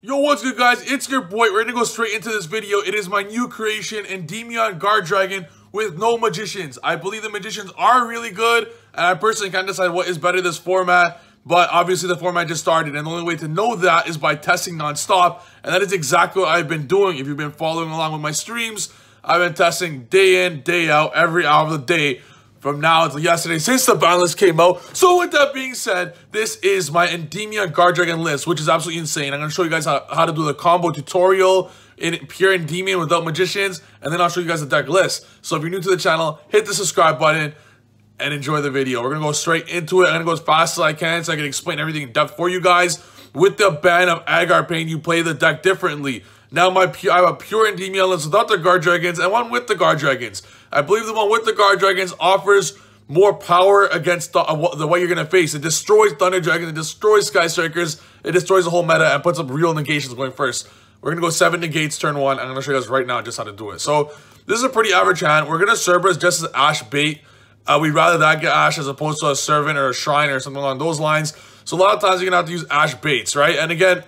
Yo, what's good guys? It's your boy. We're gonna go straight into this video. It is my new creation, Endymion Guardragon with no magicians. I believe the magicians are really good, and I personally can't decide what is better this format, but obviously the format just started, and the only way to know that is by testing non-stop, and that is exactly what I've been doing. If you've been following along with my streams, I've been testing day in, day out, every hour of the day from now until yesterday since the list came out. So with that being said, this is my Endymion Guardragon list, which is absolutely insane. I'm going to show you guys how, how to do the combo tutorial in pure Endymion without magicians, and then I'll show you guys the deck list. So if you're new to the channel, hit the subscribe button and enjoy the video. We're going to go straight into it. I'm going to go as fast as I can so I can explain everything in depth for you guys. With the ban of Agarpain, you play the deck differently. Now my I have a pure Endymion list without the Guardragons and one with the Guardragons. I believe the one with the Guardragons offers more power against the, uh, the way you're going to face. It destroys Thunder Dragons, it destroys Sky Strikers, it destroys the whole meta and puts up real negations going first. We're going to go 7 negates turn 1. I'm going to show you guys right now just how to do it. So this is a pretty average hand. We're going to Cerberus just as Ash bait. Uh, we'd rather that get Ash as opposed to a Servant or a Shrine or something along those lines. So a lot of times you're going to have to use Ash baits, right? And again,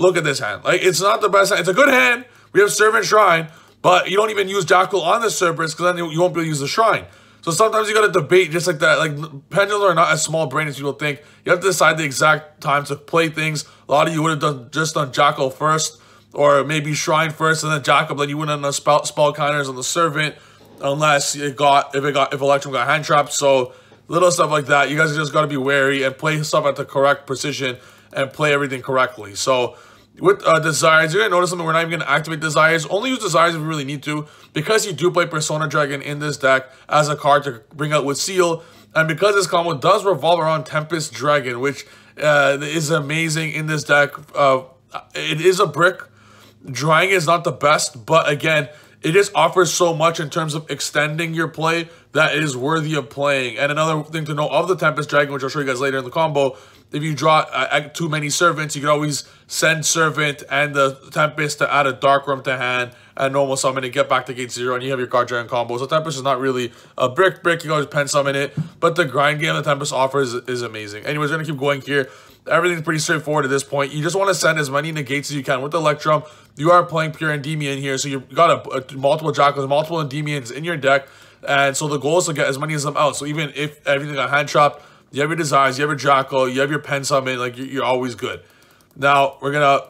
look at this hand. Like, it's not the best hand. It's a good hand. We have Servant Shrine, but you don't even use Jackal on the Cerberus because then you won't be able to use the Shrine. So sometimes you got to debate just like that. Like pendulum are not as small brain as people think. You have to decide the exact time to play things. A lot of you would have done just done Jackal first, or maybe Shrine first and then Jackal. Then you wouldn't have spell, spell counters on the Servant, unless it got if it got if Electrum got hand trapped. So little stuff like that. You guys just got to be wary and play stuff at the correct precision and play everything correctly. So with uh, desires, you're gonna notice something. We're not even gonna activate desires. Only use desires if you really need to, because you do play Persona Dragon in this deck as a card to bring out with Seal, and because this combo does revolve around Tempest Dragon, which uh, is amazing in this deck. Uh, it is a brick. Drying is not the best, but again, it just offers so much in terms of extending your play that it is worthy of playing. And another thing to know of the Tempest Dragon, which I'll show you guys later in the combo, if you draw uh, too many servants, you can always send servant and the Tempest to add a Dark Room to hand and normal summon and get back to gate zero and you have your Guardragon combo. So Tempest is not really a brick brick, you can always pen summon it, but the grind game the Tempest offers is amazing. Anyways, we're gonna keep going here. Everything's pretty straightforward at this point. You just want to send as many negates as you can with Electrum. You are playing pure Endymion here, so you've got a, a multiple Jackals, multiple Endymions in your deck. And so the goal is to get as many as them out. So even if everything got hand trapped, you have your desires, you have your Jackal, you have your pen summon, like you're, you're always good. Now we're gonna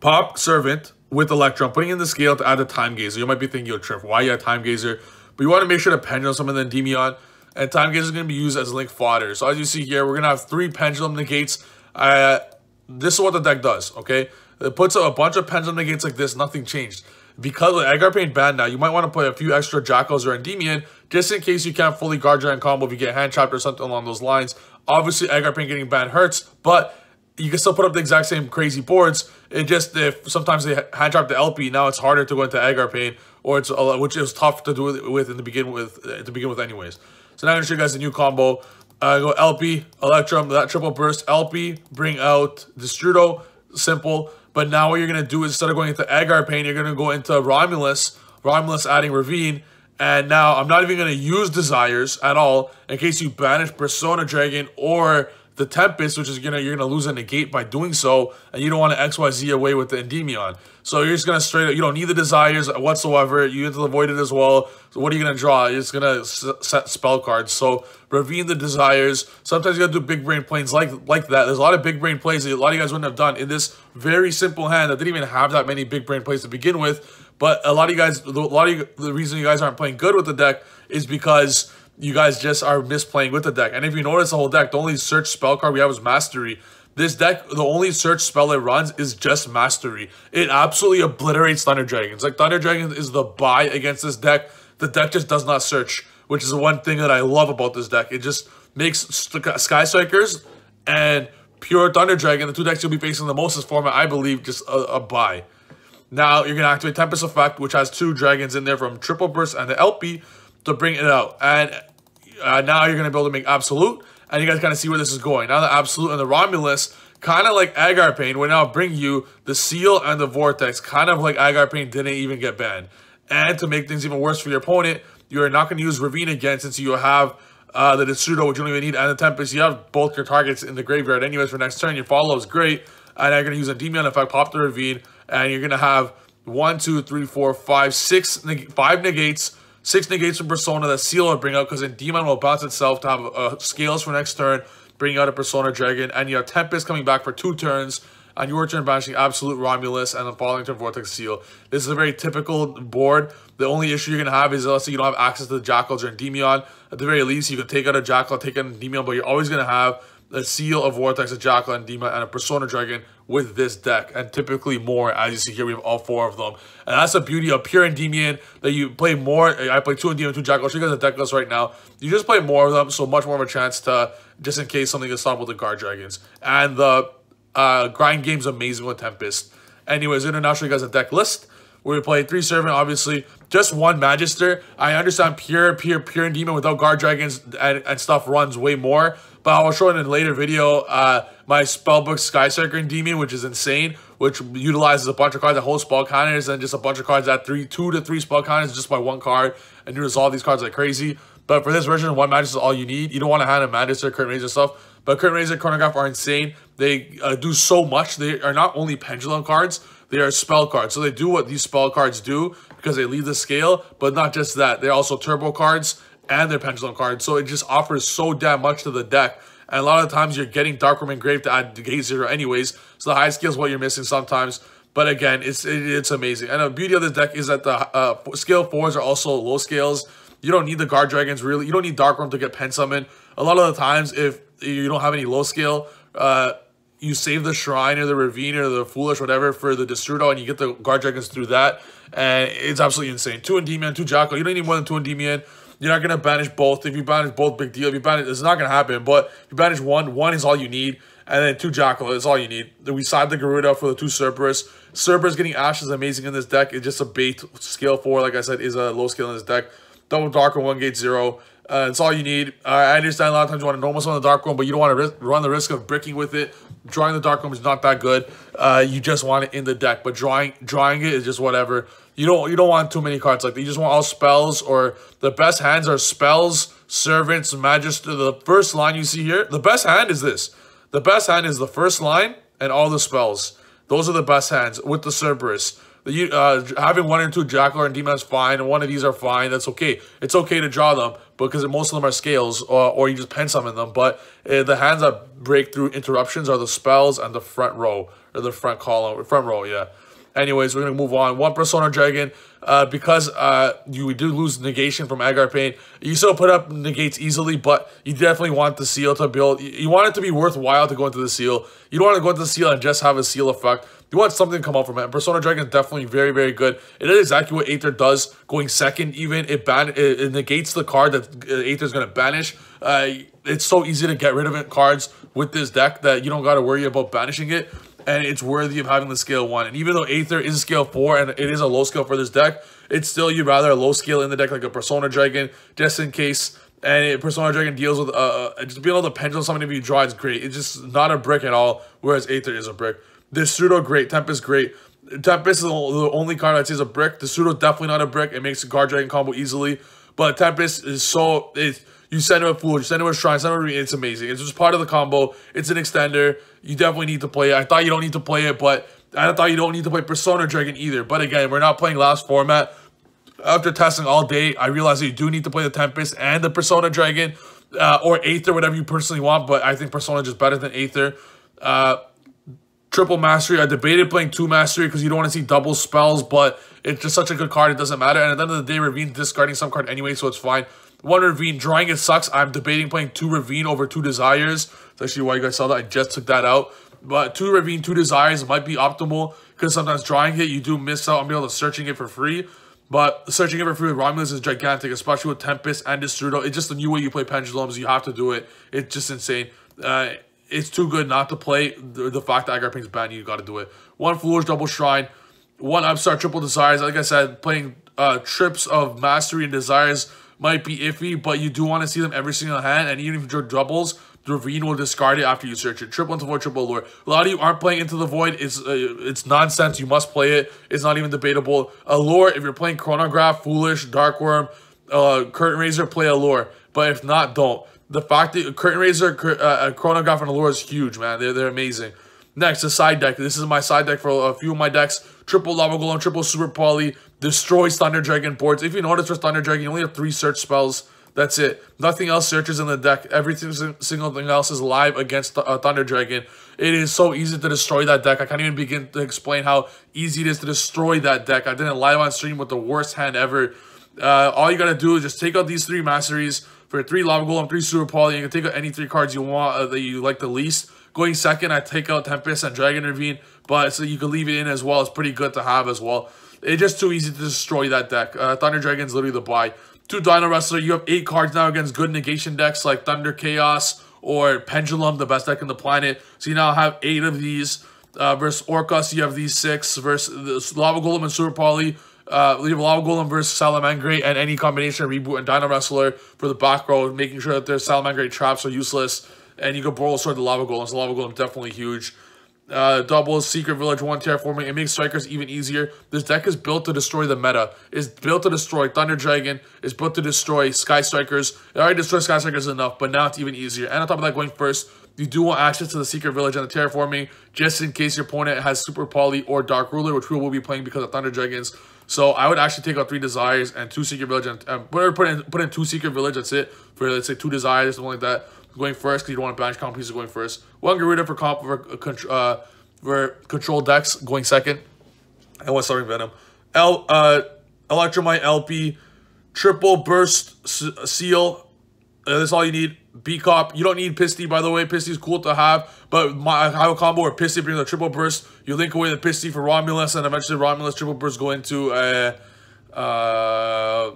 pop Servant with Electrum, putting in the scale to add the Time Gazer. You might be thinking, yo, Trif, why you have Time Gazer? But you want to make sure to pendulum summon the Endymion, and Time Gazer is going to be used as link fodder. So as you see here, we're going to have three pendulum negates. Uh, this is what the deck does, okay? It puts a bunch of pendulum negates like this, nothing changed. Because of Agarpain banned now, you might want to put a few extra Jackals or Endymion, just in case you can't fully guard your end combo if you get hand trapped or something along those lines. Obviously, Agarpain getting banned hurts, but you can still put up the exact same crazy boards. It just if sometimes they hand drop the Elpy, now it's harder to go into Agarpain, or it's a, which is tough to do with in the begin with to begin with anyways. So now I'm gonna show you guys the new combo. Uh, go Elpy, Electrum, that triple burst, Elpy, bring out Destrudo, simple. But now what you're to do is instead of going into Agarpain, you're to go into Romulus, Romulus adding Ravine. And now I'm not even going to use Desires at all in case you banish Persona Dragon or the Tempest, which is gonna you're gonna lose a negate by doing so, and you don't want to XYZ away with the Endymion. So you're just gonna straight up, you don't need the desires whatsoever. You have to avoid it as well. So what are you gonna draw? You're just gonna set spell cards. So ravine the desires. Sometimes you gotta do big brain planes like like that. There's a lot of big brain plays that a lot of you guys wouldn't have done in this very simple hand that didn't even have that many big brain plays to begin with. But a lot of you guys, a lot of you, the reason you guys aren't playing good with the deck is because you guys just are misplaying with the deck. And if you notice the whole deck, the only search spell card we have is Mastery. This deck, the only search spell it runs is just Mastery. It absolutely obliterates Thunder Dragons. Like, Thunder Dragon is the bye against this deck. The deck just does not search, which is the one thing that I love about this deck. It just makes Sky Strikers and Pure Thunder Dragon, the two decks you'll be facing the most this format, I believe, just a, a bye. Now, you're going to activate Tempest Effect, which has two dragons in there from Triple Burst and the Elpy to bring it out. And uh, now you're going to be able to make Absolute, and you guys kind of see where this is going. Now the Absolute and the Romulus, kind of like Agarpain, will now bring you the Seal and the Vortex, kind of like Agarpain didn't even get banned. And to make things even worse for your opponent, you're not going to use Ravine again since you have uh, the Destrudo, which you don't even need, and the Tempest. You have both your targets in the graveyard anyways for next turn. Your follow is great. and I'm going to use a Endymion effect, pop the Ravine, and you're going to have one, two, three, four, five, six, neg five negates, six negates from Persona that Seal will bring out because Endymion will bounce itself to have uh, scales for next turn, bring out a Persona Dragon, and you have Tempest coming back for two turns, on your turn banishing Absolute Romulus, and the following turn Vortex Seal. This is a very typical board. The only issue you're going to have is let's say you don't have access to the Jackals or Endymion. At the very least, you can take out a Jackal, take out an Endymion, but you're always going to have a Seal, of Vortex, a Jackal, an Endymion, and a Persona Dragon with this deck, and typically more. As you see here, we have all four of them. And that's the beauty of pure Endymion, that you play more. I play two Endymion, two Jackal. I'll show you guys the deck list right now. You just play more of them, so much more of a chance to, just in case something gets stopped with the Guardragons. And the uh, grind game's amazing with Tempest. Anyways, gonna show you guys a deck list where we play three servant, obviously, just one Magister. I understand pure, pure, pure Endymion without guardragons and, and stuff runs way more, but I will show in a later video uh, my spellbook Sky Endymion, which is insane, which utilizes a bunch of cards that hold spell counters and just a bunch of cards that three, two to three spell counters just by one card, and you resolve these cards like crazy. But for this version, one Magister is all you need. You don't want to hand a Magister, Curtain Razor stuff, but Curtain Razor, Chronograph are insane. They uh, do so much. They are not only pendulum cards, they are spell cards. So they do what these spell cards do because they lead the scale, but not just that. They're also turbo cards and they're pendulum cards. So it just offers so damn much to the deck. And a lot of times you're getting Darkroom Engraved to add Gate Zero anyways. So the high scale is what you're missing sometimes. But again, it's it, it's amazing. And the beauty of this deck is that the uh, scale fours are also low scales. You don't need the Guardragons, really. You don't need Darkroom to get Pen Summon. A lot of the times, if you don't have any low scale, uh, you save the Shrine or the Ravine or the Foolish, whatever, for the Destrudo, and you get the Guardragons through that. And it's absolutely insane. Two Endymion, two Jackal. You don't need more than two Endymion. You're not going to banish both. If you banish both, big deal. If you banish, it's not going to happen. But if you banish one, one is all you need. And then two Jackal is all you need. We side the Garuda for the two Cerberus. Cerberus getting Ash is amazing in this deck. It's just a bait. Scale 4, like I said, is a low scale in this deck. Double Darker, one gate 0. Uh, it's all you need. Uh, I understand a lot of times you want to normal summon the Dark one, but you don't want to run the risk of bricking with it. Drawing the Dark Room is not that good. Uh, you just want it in the deck, but drawing drawing it is just whatever. You don't you don't want too many cards like that. You just want all spells or the best hands are spells, servants, magister. The first line you see here, the best hand is this. The best hand is the first line and all the spells. Those are the best hands with the Cerberus. Uh, having one or two Jackal and Endymion is fine, and one of these are fine. That's okay. It's okay to draw them because most of them are scales, or, or you just pen summon them. But uh, the hands that break through interruptions are the spells and the front row, or the front column, front row, yeah. Anyways, we're going to move on. One Persona Dragon, uh, because uh, you do lose negation from Agarpain, you still put up negates easily, but you definitely want the seal to build. You want it to be worthwhile to go into the seal. You don't want to go into the seal and just have a seal effect. You want something to come out from it. And Persona Dragon is definitely very, very good. It is exactly what Aether does, going second even. It ban it, it negates the card that uh, Aether is going to banish. Uh, it's so easy to get rid of it cards with this deck that you don't got to worry about banishing it and it's worthy of having the scale 1. And even though Aether is a scale 4 and it is a low scale for this deck, it's still you'd rather a low scale in the deck like a Persona Dragon, just in case. And it, Persona Dragon deals with, uh, uh just being able to pendulum something if you draw is great. It's just not a brick at all, whereas Aether is a brick. Destrudo great, Tempest great. Tempest is the only card that says a brick. Destrudo definitely not a brick. It makes a guardragon combo easily. But Tempest is so it you send him a fool, you send him a shrine, send him a it's amazing. It's just part of the combo. It's an extender. You definitely need to play it. I thought you don't need to play it, but I thought you don't need to play Persona Dragon either. But again, we're not playing last format. After testing all day, I realized that you do need to play the Tempest and the Persona Dragon. Uh, or Aether, whatever you personally want, but I think Persona is just better than Aether. Uh, triple mastery. I debated playing two mastery because you don't want to see double spells, but it's just such a good card. It doesn't matter. And at the end of the day, Ravine discarding some card anyway, so it's fine. One Ravine, drawing it sucks. I'm debating playing two Ravine over two Desires. That's actually why you guys saw that. I just took that out. But two Ravine, two Desires might be optimal because sometimes drawing it, you do miss out on being able to searching it for free. But searching it for free with Romulus is gigantic, especially with Tempest and Destrudo. It's just a new way you play Pendulums. You have to do it. It's just insane. Uh, it's too good not to play. The, the fact that Agarpain's banned, you got to do it. One Foolish Double Shrine. One Upstart Triple Desires. Like I said, playing uh, trips of Mastery and Desires might be iffy, but you do want to see them every single hand. And even if you draw doubles, Ravine will discard it after you search it. Triple into void, triple allure. A lot of you aren't playing into the void. It's uh, it's nonsense. You must play it. It's not even debatable. Allure, if you're playing Chronograph, Foolish, Dark Worm, uh, Curtain Razor, play Allure. But if not, don't. The fact that Curtain Razor, uh, uh, Chronograph, and Allure is huge, man. They're, they're amazing. Next, the side deck. This is my side deck for a few of my decks. Triple Lava Golem, Triple Super Poly, destroys Thunder Dragon boards. If you notice with Thunder Dragon, you only have three search spells. That's it. Nothing else searches in the deck. Everything, single thing else is live against uh, Thunder Dragon. It is so easy to destroy that deck. I can't even begin to explain how easy it is to destroy that deck. I did it live on stream with the worst hand ever. Uh, all you gotta do is just take out these three masteries for three Lava Golem, three Super Poly. You can take out any three cards you want uh, that you like the least. Going second, I take out Tempest and Dragon Ravine, but so you can leave it in as well. It's pretty good to have as well. It's just too easy to destroy that deck. Uh, Thunder Dragon's literally the bye. Two Dinowrestler, you have eight cards now against good negation decks like Thunder Chaos or Pendulum, the best deck in the planet. So you now have eight of these. Uh, versus Orcust, you have these six. Versus Lava Golem and Super Poly, uh, you have Lava Golem versus Salamangreat and any combination of Reboot and Dinowrestler for the back row, making sure that their Salamangreat traps are useless. And you can Borrelsword the Lava Golem. So Lava Golem definitely huge. Uh, doubles Secret Village 1 Terraforming. It makes strikers even easier. This deck is built to destroy the meta. It's built to destroy Thunder Dragon. It's built to destroy Sky Strikers. It already destroys Sky Strikers enough, but now it's even easier. And on top of that, going first, you do want access to the Secret Village and the Terraforming, just in case your opponent has Super Poly or Dark Ruler, which we will be playing because of Thunder Dragons. So I would actually take out three Desires and two Secret Village, and, and put, in, put in two Secret Village, that's it, for let's say two Desires, something like that, going first, because you don't want banish comp pieces going first. One Garuda for comp, for, uh, for control decks going second. And one Starving Venom. L, uh, Electrumite Elpy, triple burst seal. Uh, that's all you need. B cop. You don't need Pisty, by the way. Pisty is cool to have, but my, I have a combo where Pisty brings a triple burst. You link away the Pisty for Romulus, and eventually Romulus triple burst go into uh, uh,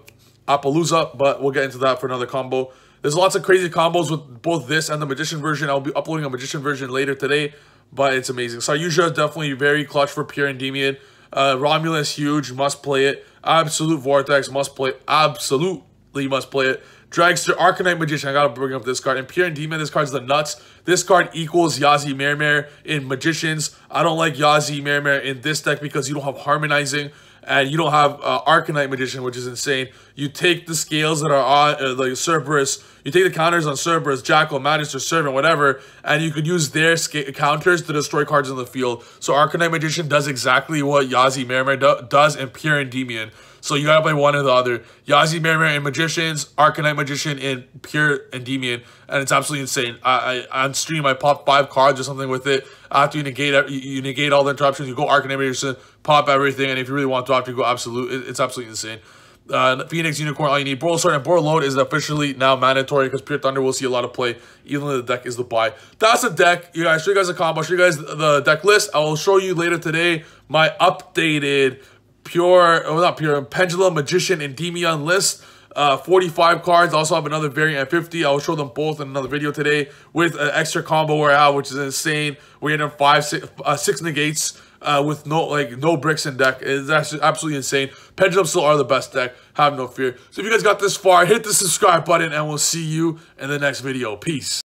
Apollousa, but we'll get into that for another combo. There's lots of crazy combos with both this and the Magician version. I'll be uploading a Magician version later today but it's amazing. Saryuja is definitely very clutch for Pure Endymion. Uh, Romulus, huge, must play it. Absolute Vortex, must play Absolutely must play it. Dragster, Arcanite Magician, I gotta bring up this card. And Pure Endymion, this card's the nuts. This card equals Yazi Mermer in Magicians. I don't like Yazi Mermer in this deck because you don't have Harmonizing and you don't have uh, Arcanite Magician, which is insane. You take the scales that are on, uh, like Cerberus, you take the counters on Cerberus, Jackal, Magister, Servant, whatever, and you could use their counters to destroy cards in the field. So Arcanite Magician does exactly what Yazi Mermer do does in Pure Endymion. So you gotta play one or the other. Yazi Mermer and Magicians, Arcanite Magician in Pure Endymion, and it's absolutely insane. I, I on stream I pop five cards or something with it. After you negate you, negate all the interruptions, you go Arcanite Magician, pop everything, and if you really want to, after you go absolute, it, it's absolutely insane. Uh, Phoenix Unicorn, all you need. Borrelsword and Borreload is officially now mandatory because Pure Thunder will see a lot of play, even though the deck is the bye. That's the deck. You guys, show you guys a combo, show you guys the deck list. I will show you later today my updated Pure, oh, not Pure, Pendulum, Magician, and Endymion list. Uh, 45 cards. Also have another variant at 50. I will show them both in another video today with an extra combo where have, which is insane. We have five, six, uh, six negates uh, with no like no bricks in deck. It's actually absolutely insane. Pendulum still are the best deck. Have no fear. So if you guys got this far, hit the subscribe button, and we'll see you in the next video. Peace.